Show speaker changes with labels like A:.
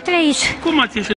A: como
B: Como atriz?